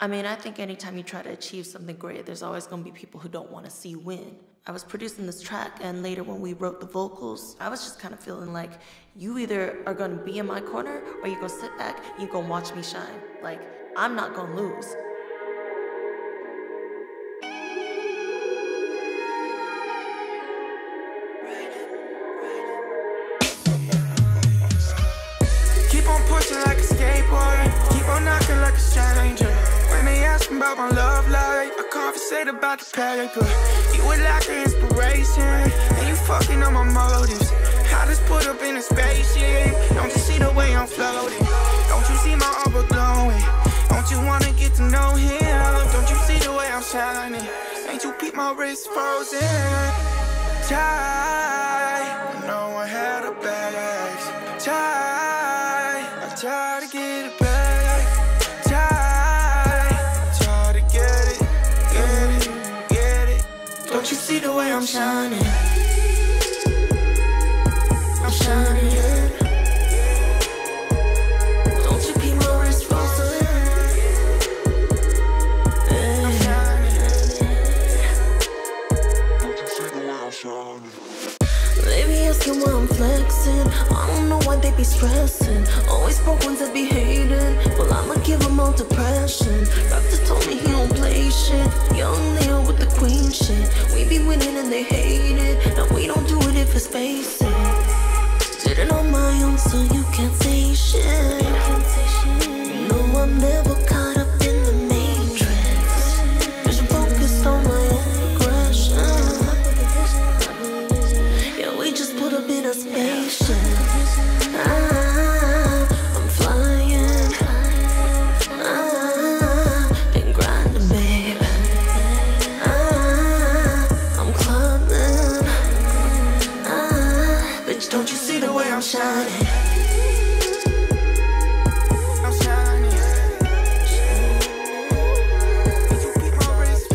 I mean, I think anytime you try to achieve something great, there's always gonna be people who don't wanna see you win. I was producing this track, and later when we wrote the vocals, I was just kind of feeling like you either are gonna be in my corner or you're gonna sit back and you gonna watch me shine. Like, I'm not gonna lose. Keep on pushing like a skateboard. About the paper. You were like an inspiration, and you fucking on my motives. I just put up in a spaceship. Don't you see the way I'm floating? Don't you see my aura glowing? Don't you wanna get to know him? Don't you see the way I'm shining? Ain't you peep my wrist frozen? Tight, no one had a bags. Tight, I try to get it back. Don't you see the way I'm shining? I'm shining. Be asking why I'm flexing. I don't know why they be stressing. Always broke ones that be hating. Well, I'ma give them all depression. Doctor told me he don't play shit. Shit. We be winning and they hate it. Now we don't do it if it's basic. Did it on my own, so you can't say shit. Don't you see the way I'm shining? I'm shining. Don't you keep my wrist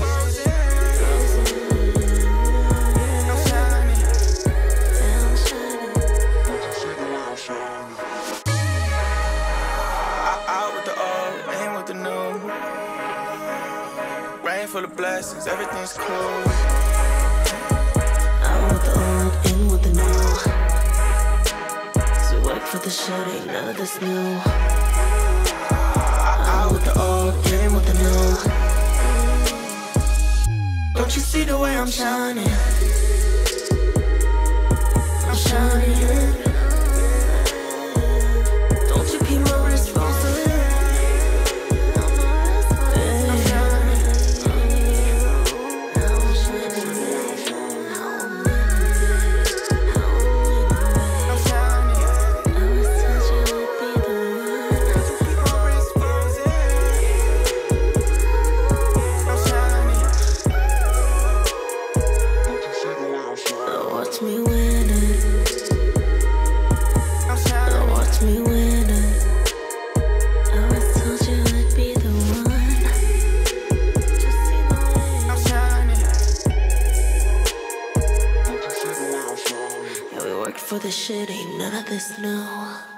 So work for the shit, ain't none of this new. Out with the old, in with the new. Don't you see the way I'm shining? Shit, ain't none of this new.